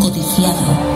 codiciado.